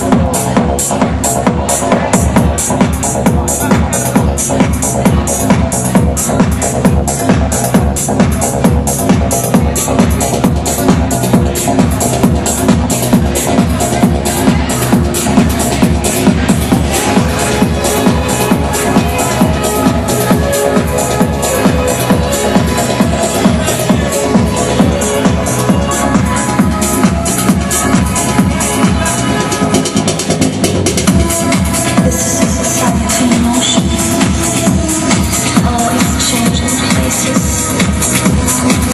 Yes.